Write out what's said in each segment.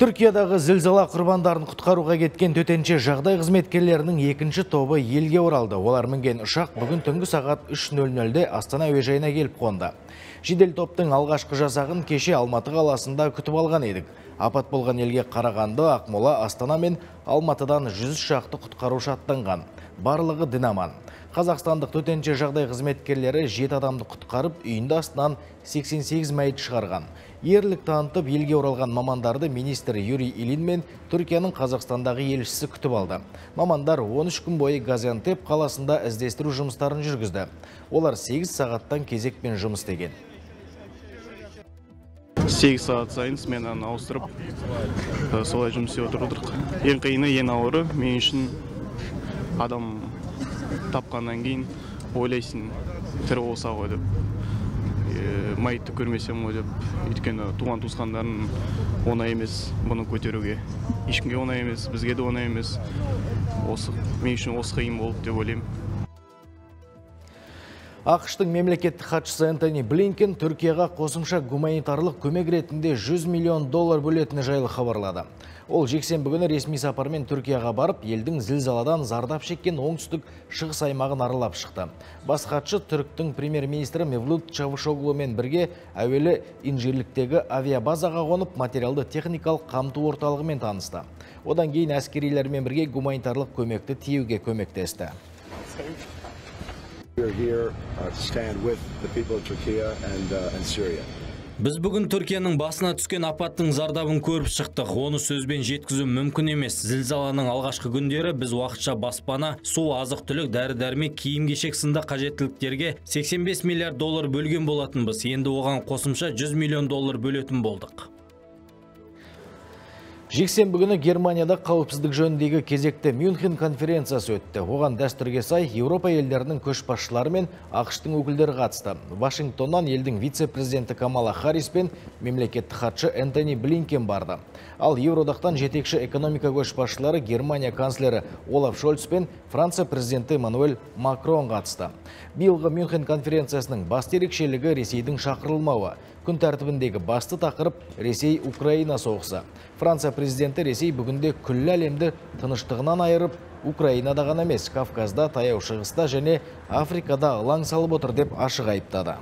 Түркиядағы зілзала құрбандарын құтқаруға кеткен төтенше жағдай қызметкерлерінің екінші тобы елге оралды. Олар мінген ұшақ бүгін түнгі сағат 3.00-де Астана әуежайына келіп қонды. Жедел топтың алғашқы жасағын кеше Алматы қаласында күтіп алған едік. Апат болған елге Қарағанды, Ақмола, Астана мен Алматыдан 100 шақты құтқарушы аттанған. Барлығы дінаман. Қазақстандық төтенше жағдай қызметкерлері 7 адамды құтқарып, үйінді астынан 88 мәйіт шығарған. Ерлік танытып елге оралған мамандарды министр Юрий Илин мен Түркияның Қазақстандағы елшісі күтіп алды. Мамандар 13 күн бойы Газиантеп қаласында іздестіру жұмыстарын жүргізді. Олар 8 сағаттан кезекпен жұмыс істеген. 8 сағат сайын сменаны ауыстырып э, солай жұмыс істеп отырдық ең қиыны ең ауыры мен үшін адам тапқаннан кейін ойлайсың тірі болса ғой деп. Мәйітті көрмесем ғой деп. Өйткені туған туысқандарың оңай емес бұны көтеруге. Ешкімге оңай емес бізге де оңай емес. Осы мен үшін осы қиын болды деп ойлаймын. Ақш мемлекеттік хатшысы Энтони Блинкен Түркияға қосымша гуманитарлық көмек ретінде 100 миллион доллар бөлетіні жайлы хабарлады. Ол жексенбі күні ресми сапармен Түркияға барып, елдің зілзаладан зардап шеккен оңтүстік шығыс аймағын аралап шықты. Бас хатшы түріктің премьер-министрі Мевлут Чавушоглумен бірге әуелі инжирліктегі авиабазаға қонып, материалды техникалық қамту орталығымен танысты. Одан кейін әскерилермен бірге гуманитарлық көмекті тиеуге көмектесті. Here uh, stand with the people of Turkey and, uh, and Syria. Біз бүгін Түркияның басына түскен апаттың зардабын көріп шықтық. Оны сөзбен жеткізу мүмкін емес. Зілзаланың алғашқы күндері біз уақытша баспана, су, азық түлік, дәрі-дәрмек, киім-кешек сынды қажеттіліктерге 85 миллиард доллар бөлген болатынбыз. Енді оған қосымша 100 миллион доллар бөлетін болдық. Жексенбі күні Германияда қауіпсіздік жөніндегі кезекті Мюнхен конференциясы өтті. Оған дәстүрге сай Еуропа елдерінің көшбасшылары мен ақштың өкілдері қатысты. Вашингтоннан елдің вице-президенті Камала Харрис пен мемлекеттік хатшы Энтони Блинкен барды. Ал Еуродақтан жетекші экономика көшбасшылары Германия канцлері Олаф Шольц пен Франция президенті Мануэль Макрон қатысты. Биылғы Мюнхен конференциясының басты ерекшелігі Ресейдің шақырылмауы. Күн тәртібіндегі басты тақырып Ресей-Украина соғысы. Франция президенті Ресей бүгінде күллі әлемді тыныштығынан айырып, Украинада ғана емес, Кавказда, Таяу Шығыста және Африкада алаң салып отыр деп ашық айыптады.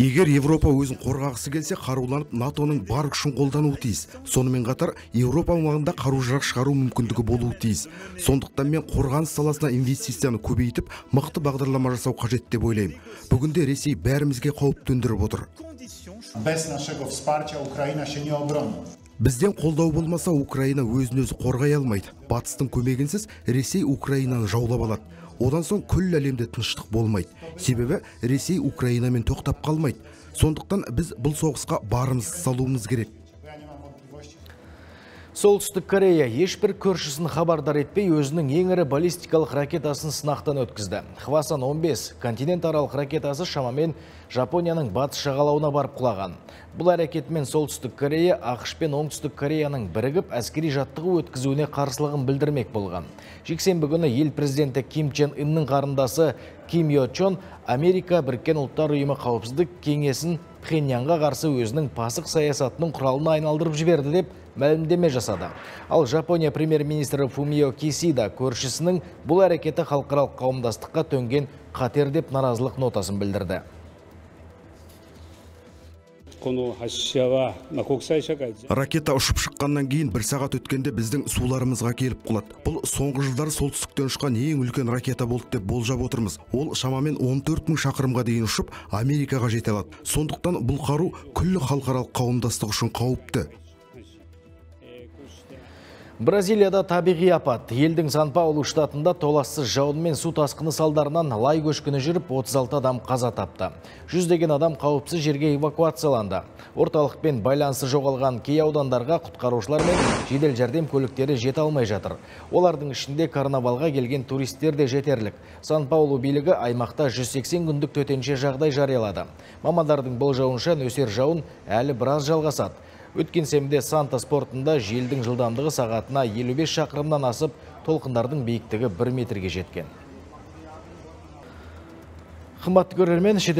Егер Европа өзін қорғағысы келсе, қаруланып НАТОның бар күшін қолдануы тиіс. Сонымен қатар Европа аумағында қару-жарақ шығару мүмкіндігі болуы тиіс. Сондықтан мен қорғаныс саласына инвестицияны көбейтіп, мықты бағдарлама жасау қажет деп ойлаймын. Бүгінде Ресей бәрімізге қауіп төндіріп отыр. Wsparcia Ukraina się nie obroni. Бізден қолдау болмаса Украина өзін өзі қорғай алмайды. Батыстың көмегінсіз Ресей Украинаны жаулап алады. Одан соң күллі әлемде тыныштық болмайды. Себебі Ресей Украинамен тоқтап қалмайды. Сондықтан біз бұл соғысқа барымыз салуымыз керек. Солтүстік Корея ешбір көршісін хабардар етпей өзінің ең ірі баллистикалық ракетасын сынақтан өткізді. Хвасан 15 континентаралық ракетасы шамамен Жапонияның батыс жағалауына барып құлаған. Бұл әрекетмен Солтүстік Корея ақш пен Оңтүстік Кореяның бірігіп әскери жаттығу өткізуіне қарсылығын білдірмек болған. Жексенбі күні ел президенті Ким Чен Иннің қарындасы Ким Йо Чон Америка Біріккен ұлттар ұйымы қауіпсіздік кеңесін Пхеньянға қарсы өзінің пасық саясатының құралына айналдырып жіберді деп мәлімдеме жасады. Ал Жапония премьер-министрі Фумио Кисида көршісінің бұл әрекеті халықаралық қауымдастыққа төнген қатер деп наразылық нотасын білдірді. Ракета ұшып шыққаннан кейін бір сағат өткенде біздің суларымызға келіп құлады. Бұл соңғы жылдары солтүстіктен ұшқан ең үлкен ракета болды деп болжап отырмыз. Ол шамамен 14 мың шақырымға дейін ұшып, Америкаға жете алады. Сондықтан бұл қару күллі халықаралық қауымдастық үшін қауіпті. Бразилияда табиғи апат. Елдің Сан-Паулу штатында толассыз жауын мен су тасқыны салдарынан лай көшкіні жүріп 36 адам қаза тапты. Жүздеген адам қауіпсіз жерге эвакуацияланды. Орталықпен байланысы жоғалған кей аудандарға құтқарушылар мен жедел жәрдем көліктері жете алмай жатыр. Олардың ішінде карнавалға келген туристер де жетерлік. Сан-Паулу билігі аймақта 180 күндік төтенше жағдай жариялады. Мамандардың болжауынша нөсер жауын әлі біраз жалғасады. Өткен сенбіде Санта спортында желдің жылдамдығы сағатына 55 шақырымнан асып, толқындардың биіктігі 1 метрге жеткен. Қымбатты көрермен, шетел